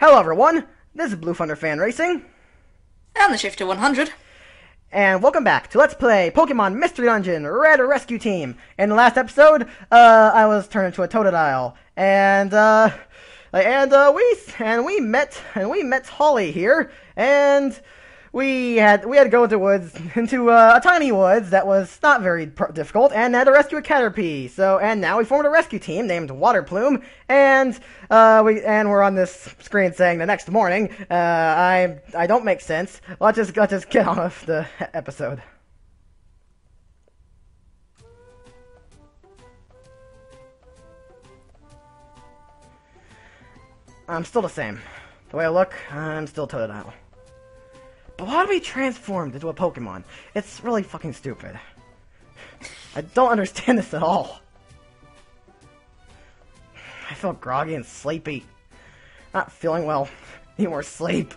Hello everyone, this is Blue Thunder Fan Racing, And the Shifter 100. and welcome back to Let's Play Pokemon Mystery Dungeon Red Rescue Team. In the last episode, uh, I was turned into a Totodile, and, uh, and, uh, we, and we met, and we met Holly here, and we had, we had to go into woods, into, uh, a tiny woods that was not very difficult, and had to rescue a Caterpie, so, and now we formed a rescue team named Water Plume, and, uh, we, and we're on this screen saying the next morning, uh, I, I don't make sense, let's just, let's just get on with the episode. I'm still the same. The way I look, I'm still Totodile. But why do we transformed into a Pokemon? It's really fucking stupid. I don't understand this at all. I feel groggy and sleepy. Not feeling well. Need more sleep.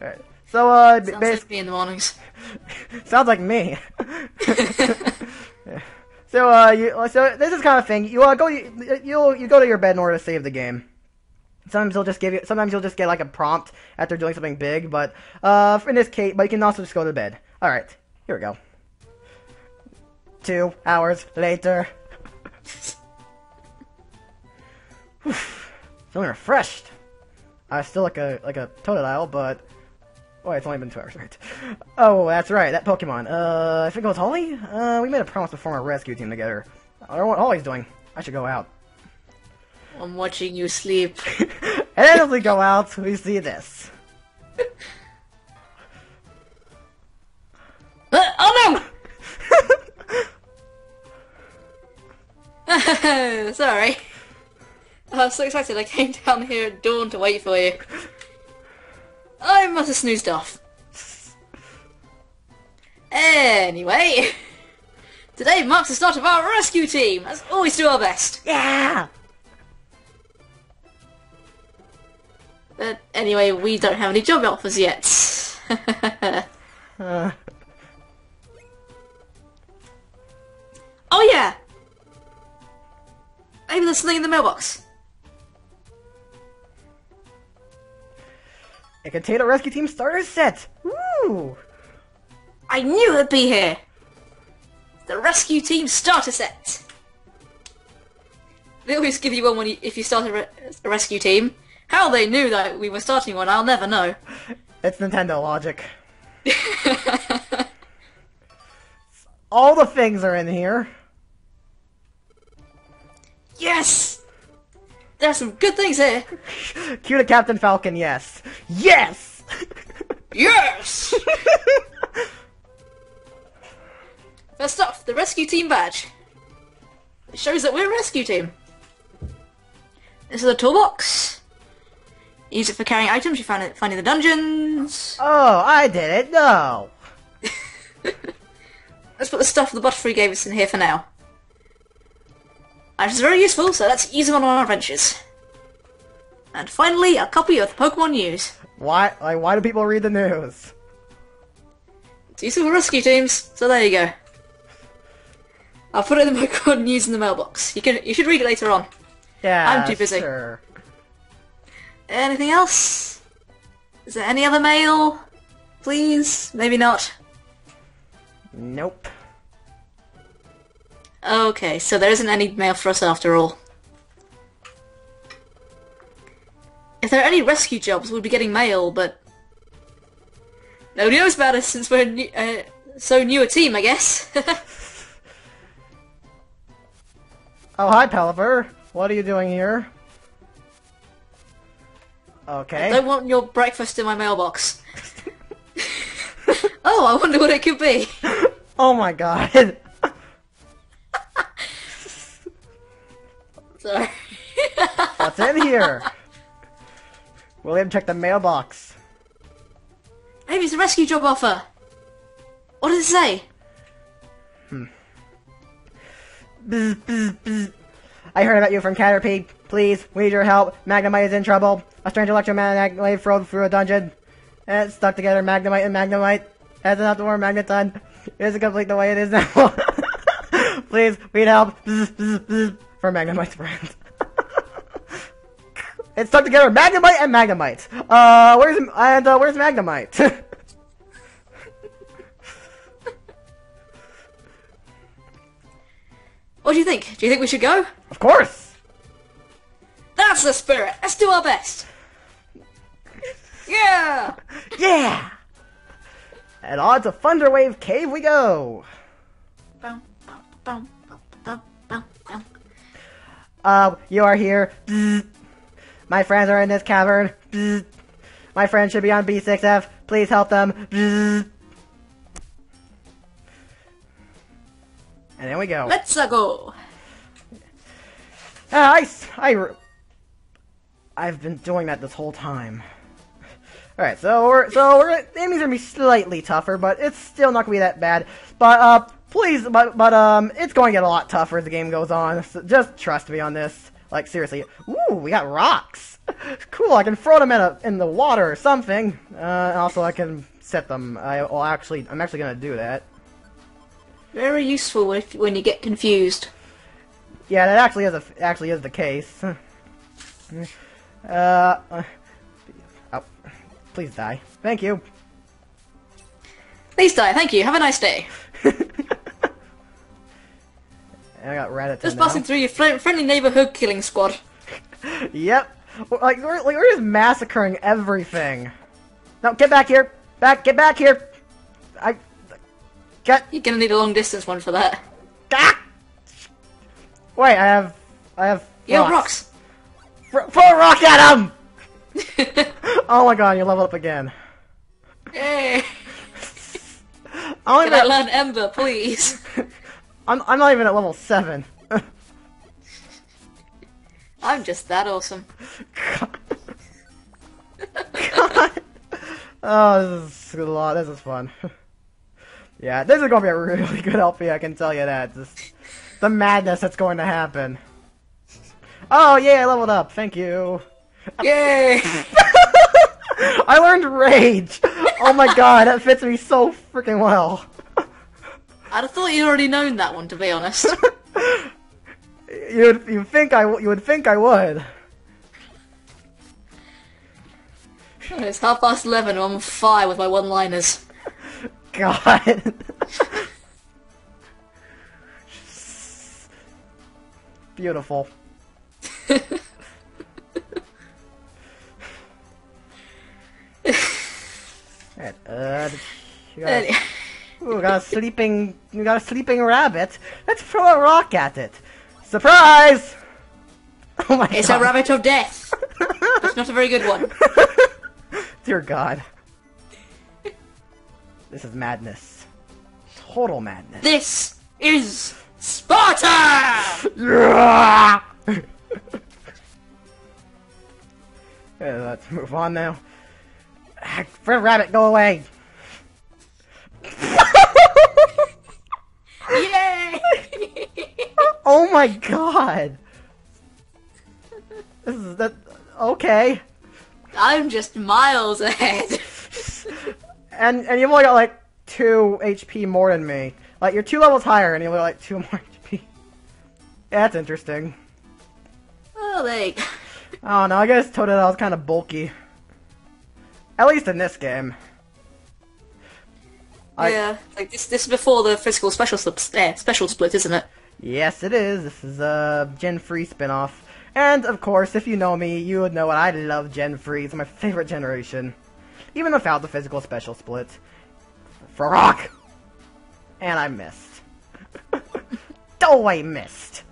Alright. So, uh, Sounds like me in the mornings. sounds like me. so, uh, you, so this is kind of thing. You uh, go, you, you'll you go to your bed in order to save the game. Sometimes he'll just give you. Sometimes you'll just get like a prompt after doing something big. But uh, in this case, but you can also just go to bed. All right, here we go. Two hours later. Feeling refreshed. I still like a like a Totodile, but oh, it's only been two hours, right? Oh, that's right, that Pokemon. Uh, I think it was Holly. Uh, we made a promise to form a rescue team together. I don't know what Holly's doing. I should go out. I'm watching you sleep. And then as we go out, we see this. Uh, oh no! Sorry. I was so excited I came down here at dawn to wait for you. I must have snoozed off. Anyway, today marks the start of our rescue team. Let's always do our best. Yeah! But anyway, we don't have any job offers yet. Uh, oh yeah! Maybe there's something in the mailbox. a Potato Rescue Team starter set! Woo! I knew it'd be here! The rescue team starter set! They always give you one when you, if you start a, re- a rescue team. How they knew that we were starting one, I'll never know. It's Nintendo logic. All the things are in here. yes! There's some good things here. Cue to Captain Falcon, yes. Yes! Yes! First off, the rescue team badge. It shows that we're a rescue team. This is a toolbox. Use it for carrying items you find it find in the dungeons. oh, I did it. No. Let's put the stuff the Butterfree gave us in here for now. Items are very useful, so let's use them on our adventures. And finally, a copy of the Pokemon News. Why? Like, why do people read the news? It's useful for rescue teams, so there you go. I'll put it in the Pokemon News in the mailbox. You can you should read it later on. Yeah, I'm too busy. Sure. Anything else? Is there any other mail? Please? Maybe not. Nope. Okay, so there isn't any mail for us after all. If there are any rescue jobs, we'll be getting mail, but nobody knows about us since we're new, uh, so new a team, I guess. Oh, hi, Pelipper. What are you doing here? I don't want your breakfast in my mailbox. oh, I wonder what it could be. Oh my god. Sorry. What's in here? William, check the mailbox. Maybe it's a rescue job offer. What does it say? Hmm. Bzz, bzz, bzz. I heard about you from Caterpie. Please, we need your help. Magnemite is in trouble. A strange electromagnetic wave thrown through a dungeon. And it's stuck together, Magnemite and Magnemite. Has enough to warm Magneton. It isn't complete the way it is now. Please, we need help. Bzz, bzz, bzz. For Magnemite's friends. It's stuck together. Magnemite and Magnemite. Uh, where's and uh, where's Magnemite? What do you think? Do you think we should go? of course. That's the spirit. Let's do our best. Yeah. Yeah. And on to Thunderwave Cave we go. Uh, you are here. Bzz. My friends are in this cavern. Bzz. My friends should be on B6F. Please help them. Bzz. And there we go. Let's uh, go. Ah, I, I I've been doing that this whole time. Alright, so we're, so we're, the enemies are gonna be slightly tougher, but it's still not gonna be that bad. But, uh, please, but, but, um, it's going to get a lot tougher as the game goes on. So just trust me on this. Like, seriously. Ooh, we got rocks! cool, I can throw them in a, in the water or something. Uh, also I can set them. I, well, actually, I'm actually gonna do that. Very useful if, when you get confused. Yeah, that actually is a, actually is the case. uh, uh, oh, please die. Thank you. Please die. Thank you. Have a nice day. I got Rattata Just now. passing through your fri friendly neighborhood killing squad. Yep. Well, Like we're, like we're just massacring everything. No, get back here. Back, get back here. I get. You're gonna need a long distance one for that. Ah! Wait, I have, I have. Yo, rocks. rocks. Throw throw a rock at him! Oh my god, you level up again. Yay. I don't Can I even, learn Ember, please? I'm, I'm not even at level seven. I'm just that awesome. God. Oh, this is a lot. This is fun. yeah, this is going to be a really good LP, I can tell you that. Just the madness that's going to happen. Oh, yeah, I leveled up. Thank you. Yay! I learned Rage. Oh my god, that fits me so freaking well. I'd have thought you'd already known that one, to be honest. You'd you think I w- you would think I would. it's half past eleven and I'm on fire with my one-liners. God. Beautiful. Alright, uh, you got, a, ooh, got a sleeping, you got a sleeping rabbit. Let's throw a rock at it. Surprise! Oh my it's god. a rabbit of death. It's not a very good one. Dear God. This is madness. Total madness. This is Sparta! Yeah! Yeah, let's move on now. Fred Rabbit, go away! Yay! oh my god! This is that. Okay. I'm just miles ahead. And and you've only got like two HP more than me. Like you're two levels higher, and you've only got like two more HP. Yeah, that's interesting. Oh, like. go. Oh no, I guess Totodile is kind of bulky. At least in this game. I- yeah, like this. This is before the physical special split. Eh, special split, isn't it? Yes, it is. This is a Gen 3 spin-off. And, of course, if you know me, you would know what I love Gen 3. It's my favorite generation. Even without the physical special split. For rock! And I missed. oh, I missed.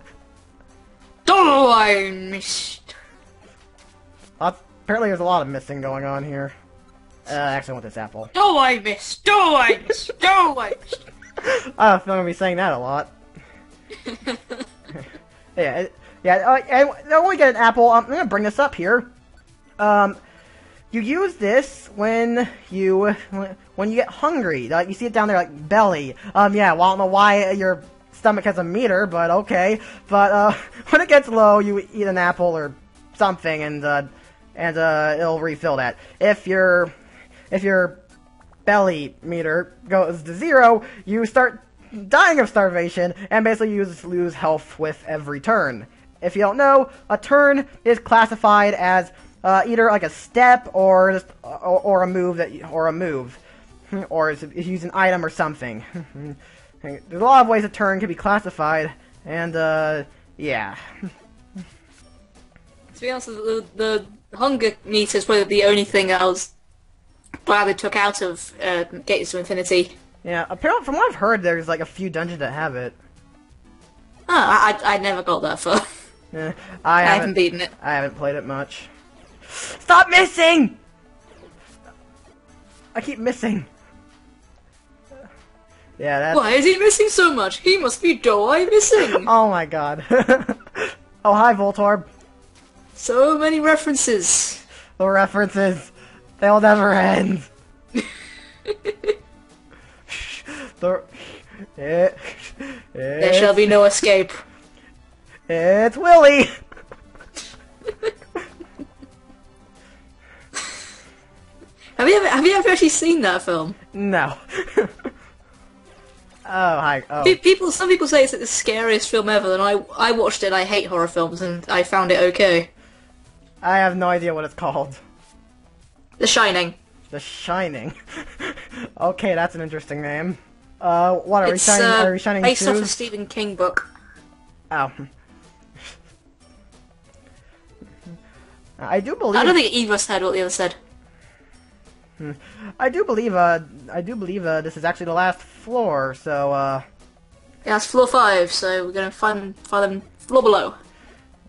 Oh, I missed. Apparently there's a lot of missing going on here. Uh, actually, I want this apple. Oh, I missed. Do I missed. Oh, I missed. I feel I'm gonna be saying that a lot. yeah, it- yeah. Uh, and when we get an apple, I'm gonna bring this up here. Um, you use this when you when you get hungry. Like you see it down there, like belly. Um, yeah. Well, I don't know why your stomach has a meter, but okay. But uh, when it gets low, you eat an apple or something, and uh, and uh, it'll refill that. If your if your belly meter goes to zero, you start dying of starvation, and basically you lose health with every turn. if you don't know, a turn is classified as uh, either like a step or just or, or a move that you- or a move, or is is use an item or something. There's a lot of ways a turn can be classified, and uh, yeah. To be honest, the, the hunger meter is probably the only thing I was glad they took out of uh, Gates to Infinity. Yeah, apparently, from what I've heard, there's like a few dungeons that have it. Oh, I, I, I never got that far. I, I haven't haven't, beaten it. I haven't played it much. Stop missing! I keep missing. Yeah, that's. Why is he missing so much? He must be die missing. Oh my god. oh, hi, Voltorb. so many references. The references, they'll never end. the, it, There shall be no escape. It's Willy! Have you ever, have you ever actually seen that film? No. oh, hi. Oh. Pe- People, some people say it's like the scariest film ever, and I, I watched it. I hate horror films, and I found it okay. I have no idea what it's called. The Shining. The Shining. okay, that's an interesting name. Uh, what are we shining? uh, are we shining based off a? Stephen King book. Oh. I do believe. I don't think either said what the other said. I do believe. Uh, I do believe. Uh, this is actually the last floor. So. Uh, Yeah, it's floor five, so we're gonna find find them floor below.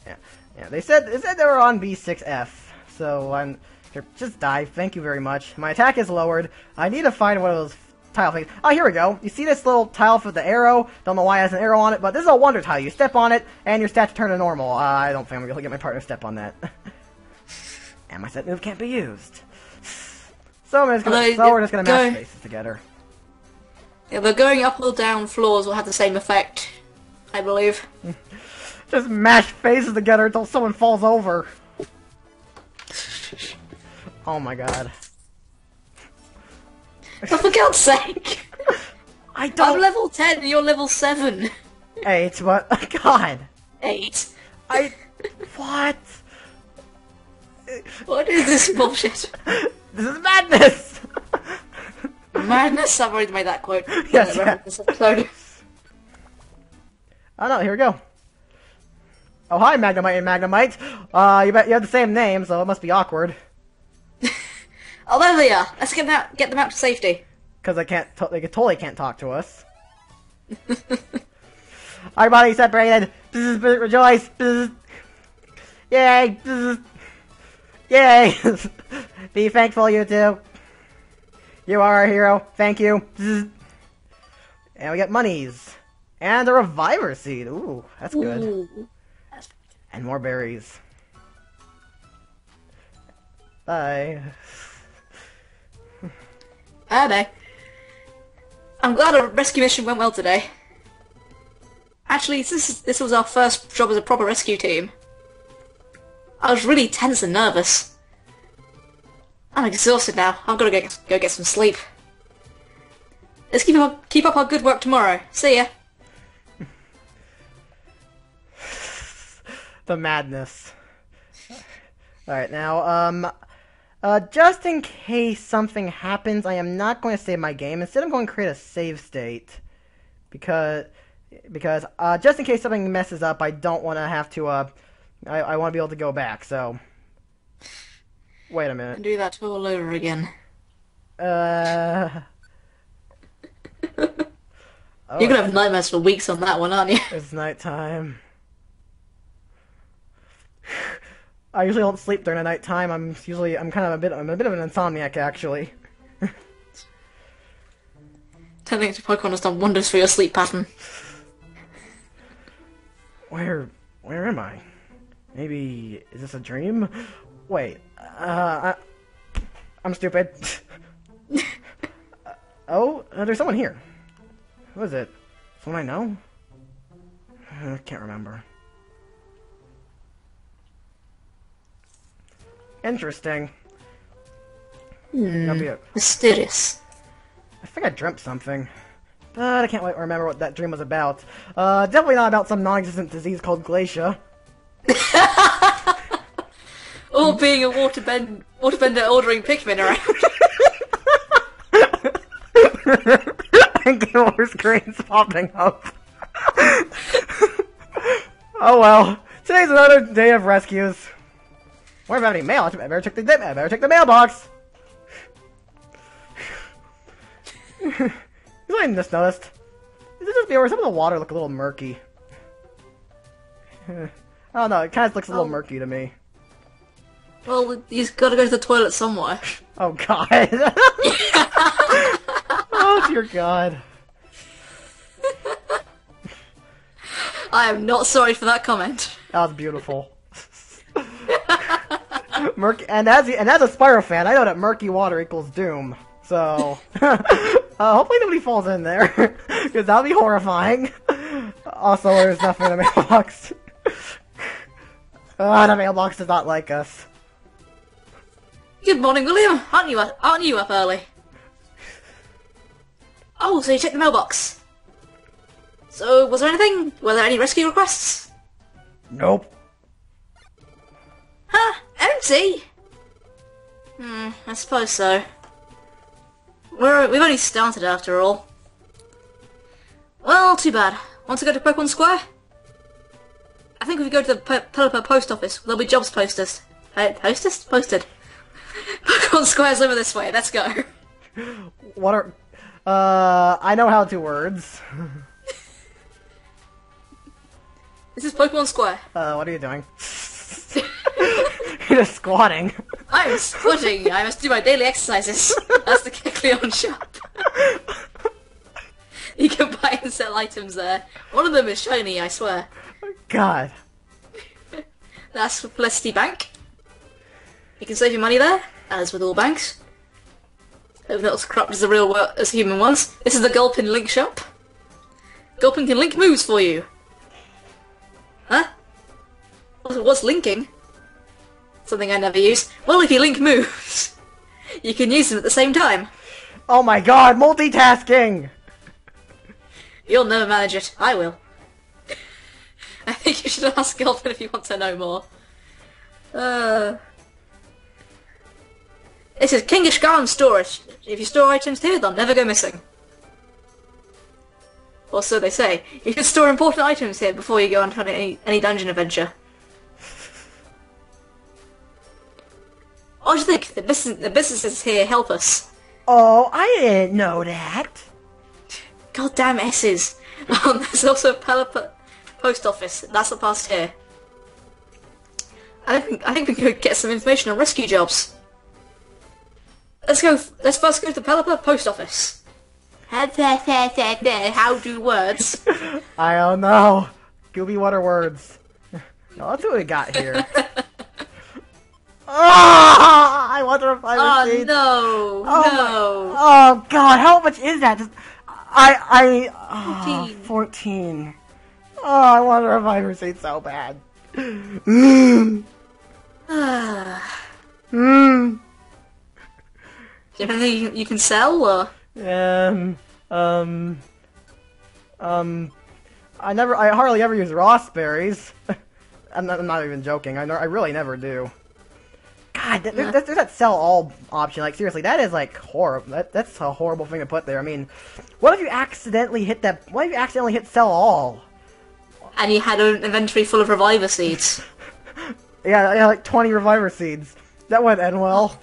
yeah. Yeah. They said. They said they were on B6F. So I'm. Here, just die. Thank you very much. My attack is lowered. I need to find one of those tile things. Oh, here we go. You see this little tile for the arrow? Don't know why it has an arrow on it, but this is a wonder tile. You step on it, and your stats turn to normal. Uh, I don't think I'm gonna get my partner to step on that. and my set move can't be used. So, I'm just gonna, Although, so we're just gonna mash go- faces together. Yeah, the going up or down floors will have the same effect, I believe. Just mash faces together until someone falls over. Oh my god. Oh, for God's sake! I I'm don't. level 10 and you're level 7. Eight, but God, 8. I. What? What is this bullshit? This is madness. Madness? I've already made that quote. Yes, yeah. this episode. Oh no, here we go. Oh hi, Magnemite and Magnemite. Uh, you bet you have the same name, so it must be awkward. Oh, there they are. Let's get them out, get them out to safety. Because they can't, they totally can't talk to us. Our bodies separated. Bzz, bzz, rejoice. Bzz. Yay. Bzz. Yay. Be thankful, you two. You are our hero. Thank you. And we get monies. And a reviver seed. Ooh, that's good. Ooh. And more berries. Bye. Ah, no. I'm glad our rescue mission went well today. Actually, this this was our first job as a proper rescue team. I was really tense and nervous. I'm exhausted now. I've got to go, go get some sleep. Let's keep up, keep up our good work tomorrow. See ya. the madness. Alright, now, um, uh, just in case something happens, I am not going to save my game. Instead, I'm going to create a save state. Because, because, uh, just in case something messes up, I don't want to have to, uh, I, I want to be able to go back, so. Wait a minute. And do that all over again. Uh. Oh, You're gonna have nightmares for weeks on that one, aren't you? It's nighttime. I usually don't sleep during the nighttime. I'm usually I'm kind of a bit I'm a bit of an insomniac actually. Think Pokemon has done wonders for your sleep pattern. Where where am I? Maybe is this a dream? Wait. Uh, I, I'm stupid. oh, uh, there's someone here. Who is it? Someone I know? I can't remember. Interesting. A- Mysterious. I think I dreamt something. But I can't wait remember what that dream was about. Uh, definitely not about some non-existent disease called Glacia. Or being a waterbend waterbender ordering Pikmin around. and Gilmore screens popping up. oh well. Today's another day of rescues. Where have any mail? I better check the I better check the mailbox. you have just noticed. This just be where some of the water look a little murky. I don't know. It kind of looks a little Oh. murky to me. well, he's got to go to the toilet somewhere. Oh God. oh dear God. I am not sorry for that comment. That was beautiful. Murky, and as and as a Spyro fan, I know that murky water equals doom. So, uh, hopefully nobody falls in there, because that'll be horrifying. Also, there's nothing in the mailbox. Ah, the mailbox does not like us. Good morning, William. Aren't you up, aren't you up early? Oh, so you checked the mailbox. So, was there anything? Were there any rescue requests? Nope. Huh? Empty? Hmm, I suppose so. We're, we've only started after all. Well, too bad. Want to go to Pokemon Square? I think if we go to the Pelipper post office, there'll be jobs posters. Uh, posters? Posted. Pokemon Square's over this way, let's go. What are? Uh, I know how to words. This is Pokemon Square. Uh, what are you doing? You're just squatting. I'm squatting. I must do my daily exercises. That's the Kecleon shop. you can buy and sell items there. One of them is shiny, I swear. God. That's Felicity Bank. You can save your money there, as with all banks. Hope not as corrupt as the real world as human ones. This is the Gulpin Link shop. Gulpin can link moves for you. Huh? What's linking? Something I never use. Well, if you link moves, you can use them at the same time. Oh my God, multitasking. You'll never manage it. I will. I think you should ask Gulpin if you want to know more. Uh, this is Kangaskhan Storage. If you store items here, they'll never go missing. Or so they say. You should store important items here before you go on to any, any dungeon adventure. What do you think? The, business, the businesses here help us. Oh, I didn't know that. Goddamn S's. Um, there's also a Pelipper post office. That's the past here. I think I think we could get some information on rescue jobs. Let's go. Let's first go to the Pelipper post office. How do words? I don't know. Gooby water words. No, see what we got here. Ah! I wonder if I Oh no! Oh my- no! Oh God, how much is that? Just, I, I, oh, 14. 14. Oh, I wonder if I received so bad. Mm. Ah. Mm. Do you have anything you- can sell? Or Um, um, um, I never, I hardly ever use raspberries. I'm not, I'm not even joking. I, I really never do. God, th- there's, there's that sell all option. Like seriously, that is like horrible. That, that's a horrible thing to put there. I mean, what if you accidentally hit that? What if you accidentally hit sell all? and you had an inventory full of reviver seeds. Yeah, yeah, like 20 reviver seeds. That wouldn't end well.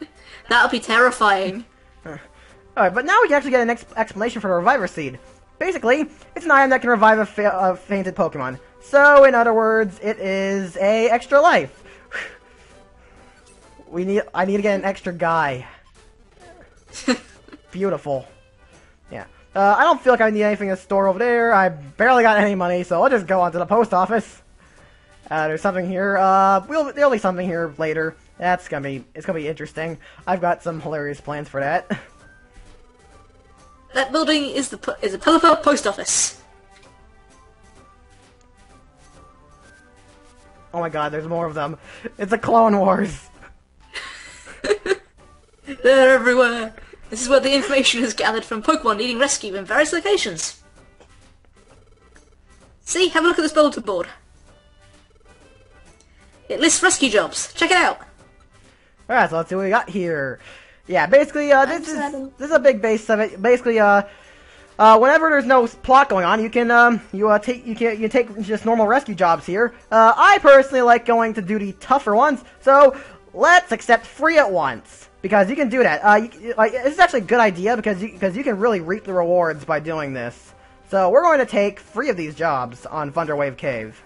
Oh, that would be terrifying. Alright, but now we can actually get an ex- explanation for the Reviver Seed. Basically, it's an item that can revive a, fa- a fainted Pokemon. So, in other words, it is a extra life. We need. I need to get an extra guy. Beautiful. Yeah. Uh, I don't feel like I need anything to store over there. I barely got any money, so I'll just go on to the post office. Uh, there's something here. Uh, we'll, there'll be something here later. That's gonna be. It's gonna be interesting. I've got some hilarious plans for that. That building is the is the Pelipper post office. Oh my god, there's more of them. It's a Clone Wars. They're everywhere. This is where the information is gathered from Pokemon needing rescue in various locations. See, have a look at this bulletin board. It lists rescue jobs. Check it out. Alright, so let's see what we got here. Yeah, basically, uh, this is Adam. this is a big base of it. Basically, uh, uh, whenever there's no plot going on, you can um, you uh, take you can you take just normal rescue jobs here. Uh, I personally like going to do the tougher ones, so let's accept free at once because you can do that. Uh, you, like it's actually a good idea because you, because you can really reap the rewards by doing this. So we're going to take three of these jobs on Thunderwave Cave.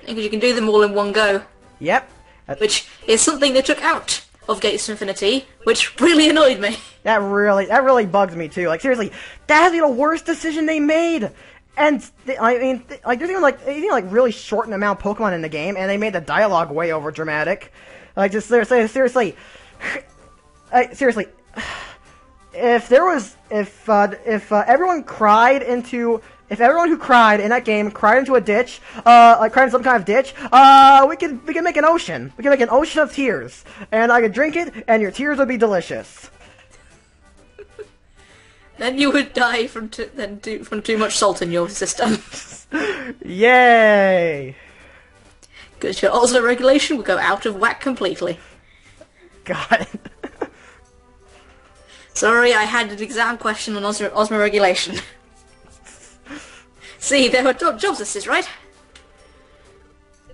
Because you can do them all in one go. Yep. That- Which is something they took out of Gates of Infinity, which really annoyed me. That really, that really bugs me too. Like seriously, that has been the worst decision they made. And th- I mean, th- like there's even like even like really shortened amount of Pokemon in the game, and they made the dialogue way over dramatic. Like just seriously, seriously, I, seriously, if there was if uh, if uh, everyone cried into if everyone who cried in that game cried into a ditch, uh, like cried in some kind of ditch, uh, we could we could make an ocean. We could make an ocean of tears, and I could drink it, and your tears would be delicious. Then you would die from too, then too, from too much salt in your system. Yay! Because your osmo regulation would go out of whack completely. God. Sorry, I had an exam question on osmo, osmo regulation. See, there are job, jobs lists, right?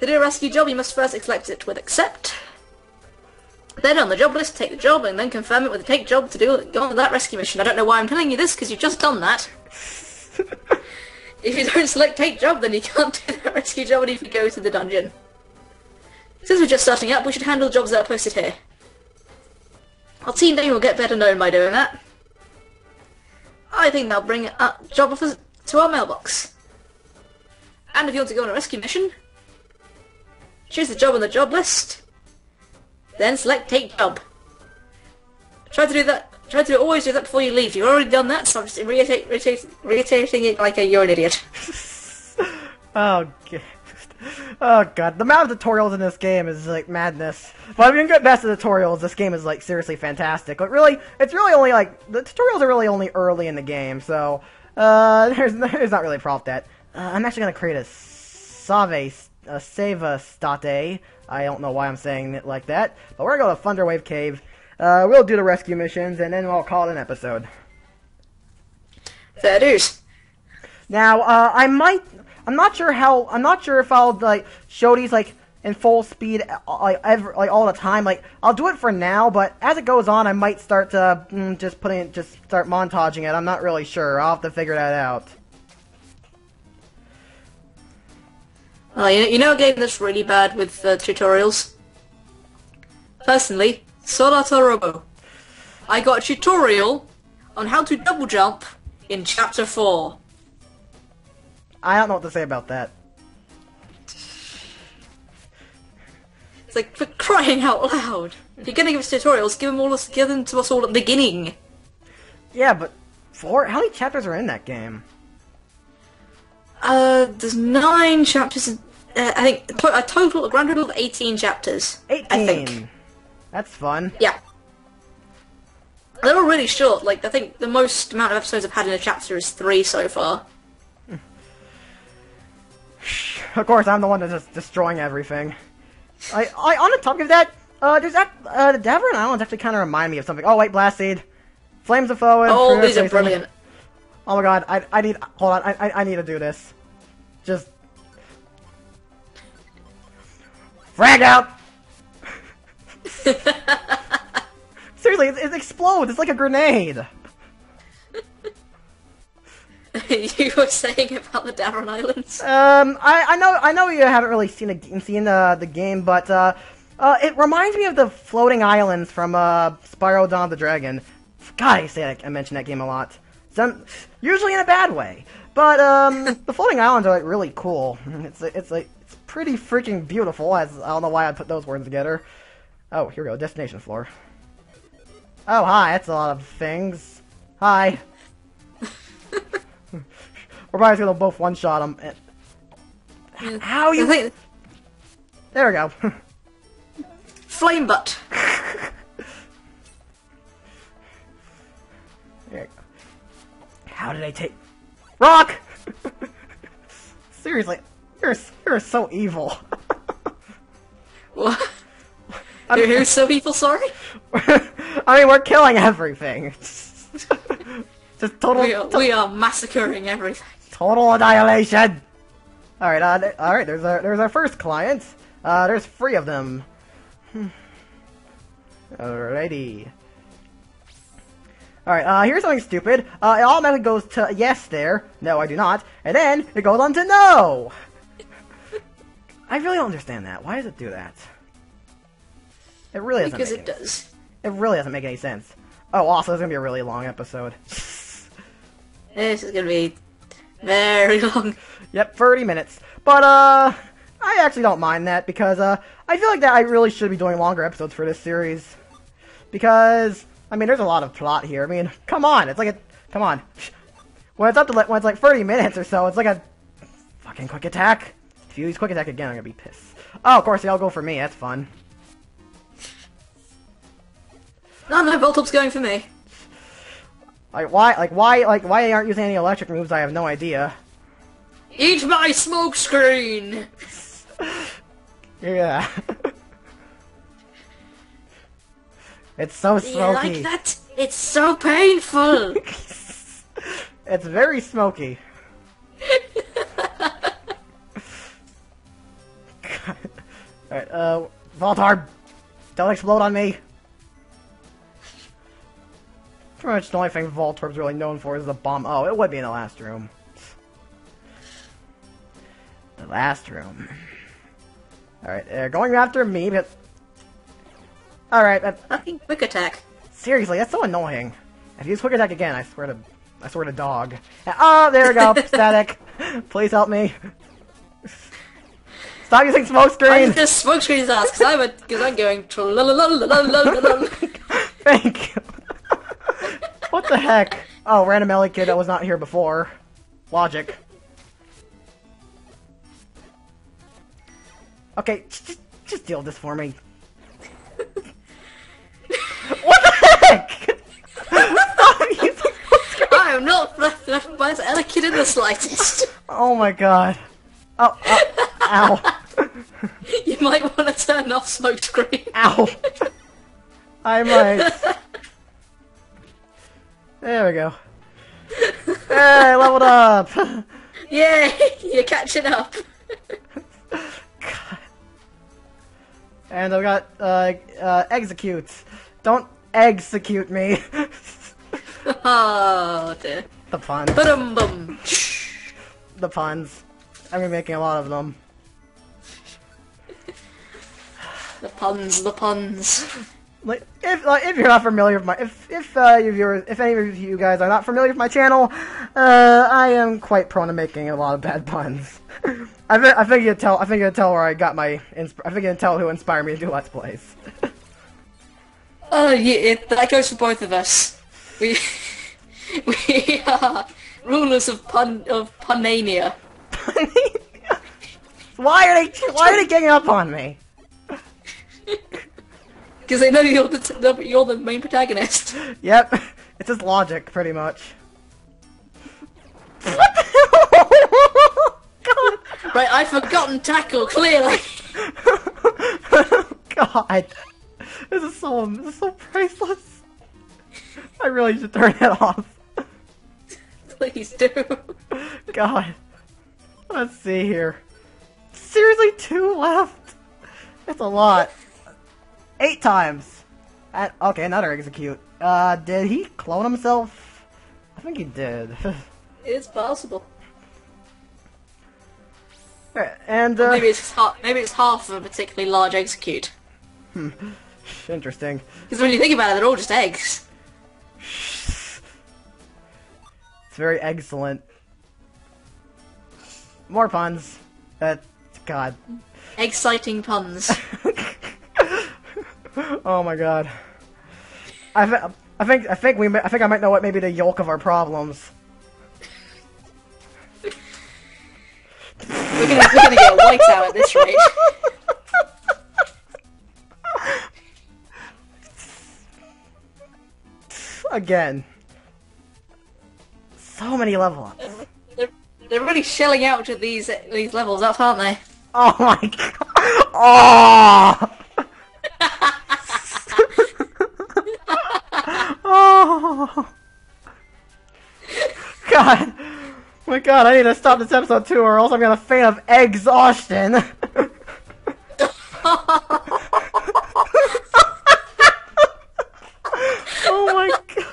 To do a rescue job, you must first select it with accept. Then on the job list, take the job and then confirm it with the take job to do go on that rescue mission. I don't know why I'm telling you this because you've just done that. if you don't select take job, then you can't do that rescue job and if you go to the dungeon. Since we're just starting up, we should handle jobs that are posted here. Our team name will get better known by doing that. I think that'll bring a job offers to our mailbox. And if you want to go on a rescue mission, choose the job on the job list, then select take job. Try to do that. Try to always do that before you leave. You've already done that, so I'm just reiterating it like a, you're an idiot. Oh god. Oh god. The amount of tutorials in this game is like madness. But you can get past the tutorials, this game is like seriously fantastic. Like really, it's really only like the tutorials are really only early in the game, so uh, there's there's not really a problem with that. Uh, I'm actually gonna create a save a save a state. I don't know why I'm saying it like that, but we're gonna go to Thunderwave Cave. Uh, we'll do the rescue missions, and then we'll call it an episode. Fair dues. Now, uh, I might. I'm not sure how. I'm not sure if I'll like show these like in full speed, uh, like ever, like all the time. Like I'll do it for now, but as it goes on, I might start to mm, just putting it, just start montaging it. I'm not really sure. I'll have to figure that out. Oh, you, you know a game that's really bad with uh, tutorials? Personally, Solatorobo. I got a tutorial on how to double jump in chapter 4. I don't know what to say about that. It's like, for crying out loud. If you're gonna give us tutorials, give them, all, us- give them to us all at the beginning. Yeah, but four. How many chapters are in that game? Uh, there's nine chapters. in- Uh, I think a total, a grand total of 18 chapters. Eighteen. I think. That's fun. Yeah. They're all really short. Like I think the most amount of episodes I've had in a chapter is three so far. Of course, I'm the one that's just destroying everything. I, I on the topic of that, uh, there's that uh, the Davern Islands actually kind of remind me of something. Oh wait, Blast Seed, Flames of Foe. Oh, these are brilliant. Oh my god, I, I need hold on, I, I, I need to do this. Just frag out. Seriously, it, it explodes. It's like a grenade. you were saying about the Darren Islands. Um, I, I know I know you haven't really seen a, seen uh, the game, but uh, uh, it reminds me of the floating islands from uh, Spyro Dawn of the Dragon. God, I say that, I mention that game a lot. Some, usually in a bad way, but um, the floating islands are like really cool. It's it's like it's pretty freaking beautiful. As I don't know why I put those words together. Oh, here we go. Destination floor. Oh, hi. That's a lot of things. Hi. We're probably gonna both one shot them. Eh, mm. How I you? think There we go. Flame Butt. How did I take Rock? Seriously, you're you're so evil. What? Who- Who's so people sorry? I mean, we're killing everything. Just total, We are, we are massacring everything. Total annihilation. All right, uh, th- all right. There's our there's our first client. Uh, there's three of them. Hmm. Alrighty. Alright, uh, here's something stupid. Uh, it automatically goes to yes there. No, I do not. And then it goes on to no! I really don't understand that. Why does it do that? It really doesn't Because make it any- does. It really doesn't make any sense. Oh, also, it's gonna be a really long episode. This is gonna be very long. Yep, 30 minutes. But, uh, I actually don't mind that because, uh, I feel like that I really should be doing longer episodes for this series. Because, I mean, there's a lot of plot here. I mean, come on, it's like a, come on. When it's up to, like, when it's like 30 minutes or so, it's like a fucking quick attack. If you use quick attack again, I'm gonna be pissed. Oh, of course, they all go for me, that's fun. No, no, Voltorb's going for me. Like, why, like, why, like, why aren't using any electric moves, I have no idea. Eat my smoke screen! Yeah. it's so Do you like that? It's so painful! It's very smoky. Alright, uh, Voltorb, don't explode on me pretty much the only thing Voltorb's really known for is the bomb. Oh, it would be in the last room. The last room. Alright, they're going after me, but... Alright, that... Fucking quick attack. Seriously, that's so annoying. If you use quick attack again, I swear to... I swear to dog. Oh, there we go, static. Please help me. Stop using smoke screen! I'm just smoke screen ass, because I'm, a, I'm going... Thank you what the heck? Oh, random Elekid that was not here before. Logic. Okay, just, just deal with this for me. what the heck? Stop using. I am not left by this etiquette in the slightest. Oh my god. Oh, oh ow. You might want to turn off smoke screen. Ow. I might. There we go. Hey, leveled up. Yay! You're catching up. God. And I've got, uh, uh, Exeggcute. Don't execute me. Oh dear. the puns. Ba-dum bum. The puns. I'm making a lot of them. The puns, the puns. Like, if like, if you're not familiar with my if if uh, you viewers if any of you guys are not familiar with my channel, uh, I am quite prone to making a lot of bad puns. I think I think you tell I think you tell where I got my insp- I think you tell who inspired me to do let's plays. Oh, yeah, it, that goes for both of us. We we are rulers of pun of punania. why are they why are they ganging up on me? Because they know you're the, you're the main protagonist. Yep, it's just logic pretty much. What the? God. Right, I've forgotten tackle clearly. God, this is so this is so priceless. I really should turn it off. Please do. God, let's see here. Seriously, two left. That's a lot. Eight times. At, okay, another Exeggcute. Uh, did he clone himself? I think he did. It's possible. and uh, Maybe it's half. Maybe it's half of a particularly large Exeggcute. Hmm. interesting. Because when you think about it, they're all just eggs. It's very excellent. More puns. Uh, God. Exciting puns. oh my God. I, th- I think I think we I think I might know what maybe the yolk of our problems. We're gonna we're gonna get white out at this rate. Again. So many level ups. They're, they're really shelling out to these these levels up, aren't they? Oh my god. Oh! oh! God. My God, I need to stop this episode too, or else I'm gonna faint of exhaustion. oh my God.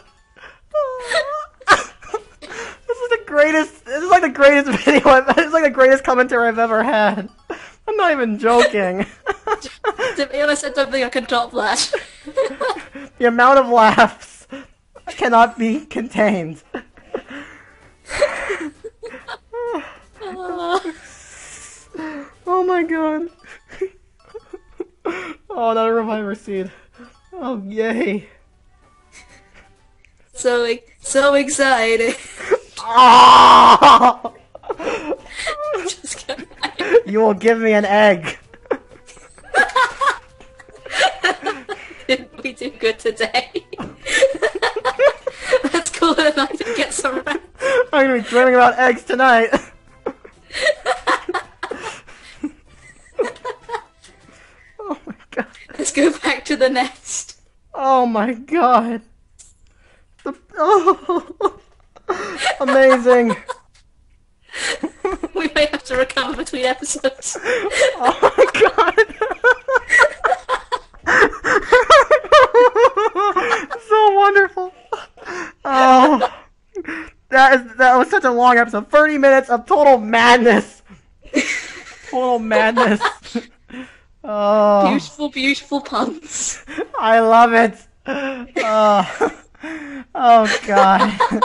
This is the greatest. This is like the greatest video. I've, this is like the greatest commentary I've ever had. I'm not even joking. To be honest, I don't think I can top that. the amount of laughs cannot be contained. oh my god. oh, another reviver seed. Oh, yay. so, so excited. Oh! Just you will give me an egg. Didn't we do good today? Let's call it a night and get some rest. I'm gonna be dreaming about eggs tonight. oh my god. Let's go back to the nest. Oh my god. The, oh, amazing. We may have to recover between episodes. Oh my god. so wonderful. Oh. That is that was such a long episode. 30 minutes of total madness. Total madness. Oh. Beautiful, beautiful puns. I love it. Oh, oh God.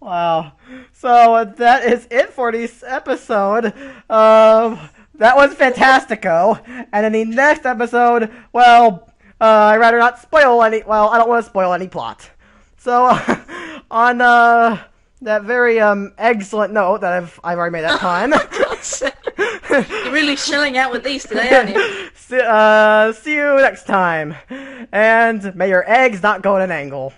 wow. So that is it for this episode. Um, that was Fantastico. And in the next episode, well, uh, I'd rather not spoil any. Well, I don't want to spoil any plot. So on uh, that very um excellent note that I've I've already made that time. You're really chilling out with these today, aren't you? see, uh, see you next time. And may your eggs not go at an angle.